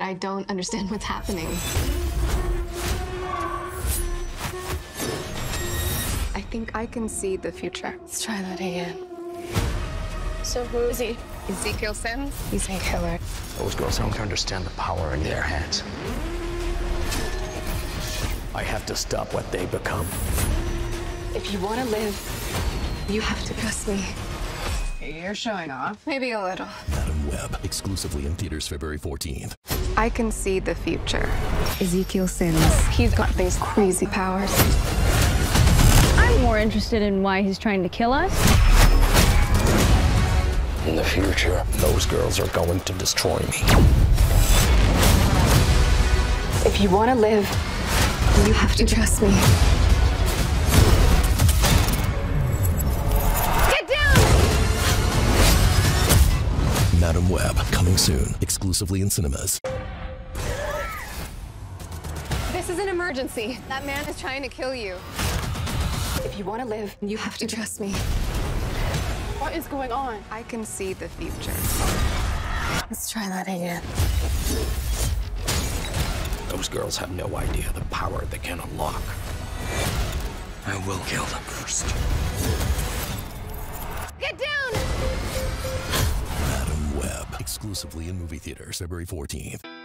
I don't understand what's happening. I think I can see the future. Let's try that again. So who is he? Ezekiel Sims? He's a killer. Those girls don't understand the power in their hands. I have to stop what they become. If you want to live, you have to trust me. You're showing off. Maybe a little. Madame Web, exclusively in theaters February 14th. I can see the future. Ezekiel Sims. He's got these crazy powers. I'm more interested in why he's trying to kill us. In the future, those girls are going to destroy me. If you want to live, you have to trust me. Get down! Madame Web, coming soon, exclusively in cinemas. This is an emergency. That man is trying to kill you. If you want to live, you have to trust me. What is going on? I can see the future. Let's try that again. Those girls have no idea the power they can unlock. I will kill them first. Get down! Madame Web, exclusively in movie theaters February 14th.